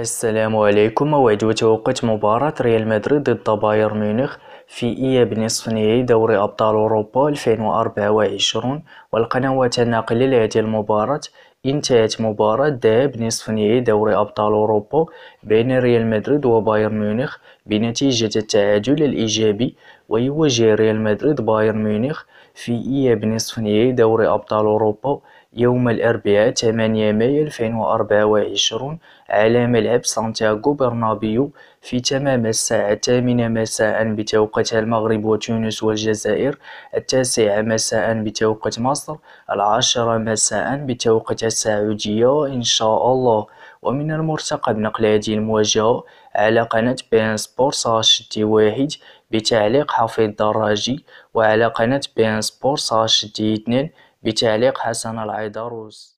السلام عليكم. موعد وتوقيت مباراة ريال مدريد ضد بايرن ميونخ في إياب نصف نهائي دوري أبطال أوروبا ألفين وأربعة وعشرون والقنوات الناقلة لهذه المباراة إنتهت مباراة ذهاب نصف نهائي دوري أبطال أوروبا بين ريال مدريد وبايرن ميونخ بنتيجة التعادل الإيجابي ويواجه ريال مدريد بايرن ميونخ في إياب نصف نهائي دوري أبطال أوروبا يوم الأربعاء ثمانية ماي ألفين وأربعة وعشرون على ملعب سانتياغو برنابيو في تمام الساعة الثامنة مساء بتوقيت المغرب وتونس والجزائر التاسعة مساء بتوقيت مصر العاشرة مساء بتوقيت السعودية إن شاء الله ومن المرتقب نقل هذه المواجهة على قناة beIN Sport HD واحد بتعليق حفيظ الدراجي وعلى قناة beIN Sport HD اثنين بتعليق حسن العيدروس.